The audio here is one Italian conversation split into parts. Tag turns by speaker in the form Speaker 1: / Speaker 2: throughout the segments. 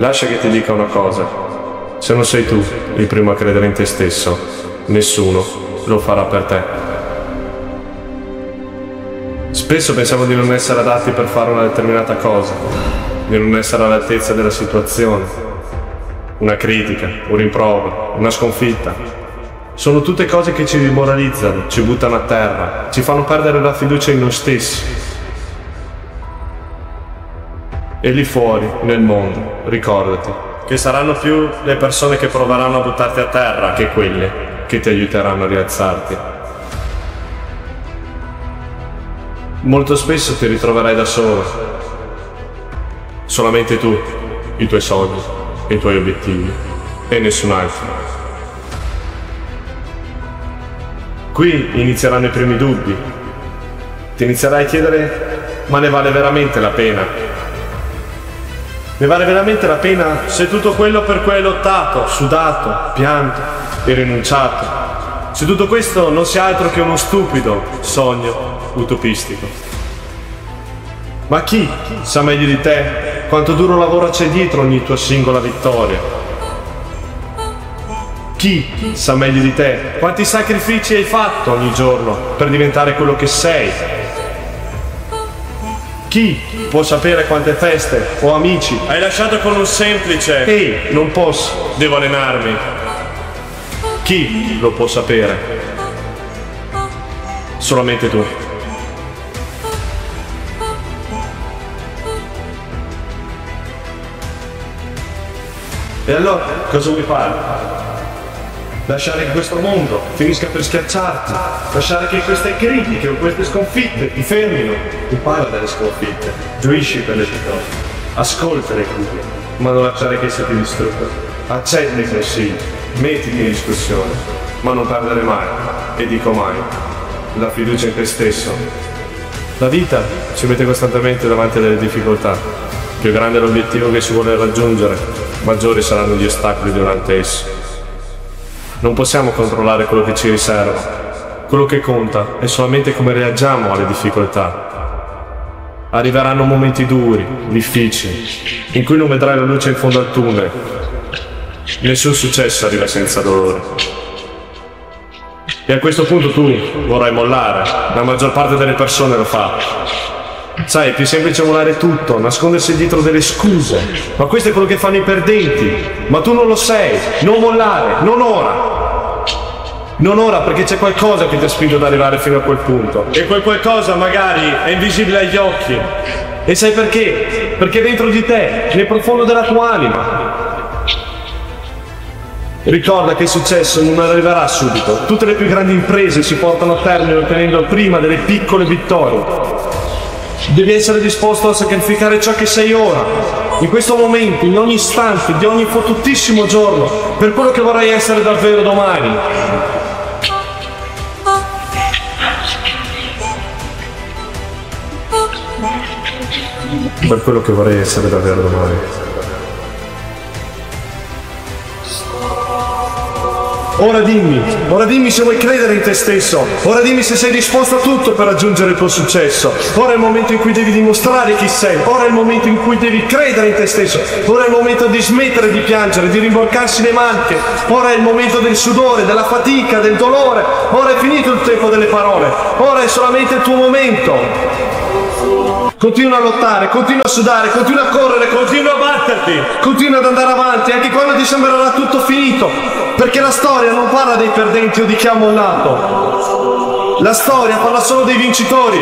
Speaker 1: Lascia che ti dica una cosa. Se non sei tu il primo a credere in te stesso, nessuno lo farà per te. Spesso pensiamo di non essere adatti per fare una determinata cosa, di non essere all'altezza della situazione. Una critica, un rimprovero, una sconfitta. Sono tutte cose che ci demoralizzano, ci buttano a terra, ci fanno perdere la fiducia in noi stessi. E lì fuori, nel mondo, ricordati che saranno più le persone che proveranno a buttarti a terra che quelle che ti aiuteranno a rialzarti. Molto spesso ti ritroverai da solo. Solamente tu, i tuoi sogni, i tuoi obiettivi e nessun altro. Qui inizieranno i primi dubbi. Ti inizierai a chiedere, ma ne vale veramente la pena? Ne vale veramente la pena se tutto quello per cui hai lottato, sudato, pianto e rinunciato, se tutto questo non sia altro che uno stupido sogno utopistico. Ma chi sa meglio di te quanto duro lavoro c'è dietro ogni tua singola vittoria? Chi sa meglio di te quanti sacrifici hai fatto ogni giorno per diventare quello che sei? Chi può sapere quante feste o amici hai lasciato con un semplice Ehi, non posso, devo allenarmi. Chi lo può sapere? Solamente tu. E allora cosa vuoi fare? Lasciare che questo mondo finisca per schiacciarti, lasciare che queste critiche o queste sconfitte ti fermino. Impara dalle sconfitte, gioisci per le vittorie, ascolta le critiche, ma non lasciare che esse ti distruggano. Accetta i consigli, mettiti in discussione, ma non perdere mai, e dico mai, la fiducia in te stesso. La vita ci mette costantemente davanti a delle difficoltà. Più grande l'obiettivo che si vuole raggiungere, maggiori saranno gli ostacoli durante esso. Non possiamo controllare quello che ci riserva. Quello che conta è solamente come reagiamo alle difficoltà. Arriveranno momenti duri, difficili, in cui non vedrai la luce in fondo al tunnel. Nessun successo arriva senza dolore. E a questo punto tu vorrai mollare, la maggior parte delle persone lo fa. Sai, è più semplice volare tutto, nascondersi dietro delle scuse. Ma questo è quello che fanno i perdenti. Ma tu non lo sei. Non mollare, non ora. Non ora perché c'è qualcosa che ti ha spinto ad arrivare fino a quel punto. E quel qualcosa magari è invisibile agli occhi. E sai perché? Perché dentro di te, nel profondo della tua anima. Ricorda che il successo non arriverà subito. Tutte le più grandi imprese si portano a termine ottenendo prima delle piccole vittorie. Devi essere disposto a sacrificare ciò che sei ora, in questo momento, in ogni istante, di ogni fottutissimo giorno, per quello che vorrai essere davvero domani. Per quello che vorrei essere davvero domani. Ora dimmi, ora dimmi se vuoi credere in te stesso, ora dimmi se sei disposto a tutto per raggiungere il tuo successo. Ora è il momento in cui devi dimostrare chi sei, ora è il momento in cui devi credere in te stesso, ora è il momento di smettere di piangere, di rimborcarsi le maniche, ora è il momento del sudore, della fatica, del dolore, ora è finito il tempo delle parole, ora è solamente il tuo momento. Continua a lottare, continua a sudare, continua a correre, continua a batterti, continua ad andare avanti anche quando ti sembrerà tutto finito, perché la storia non parla dei perdenti o di chi ha mollato. La storia parla solo dei vincitori.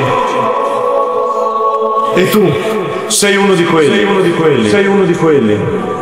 Speaker 1: E tu sei uno di quelli. Sei uno di quelli. Sei uno di quelli.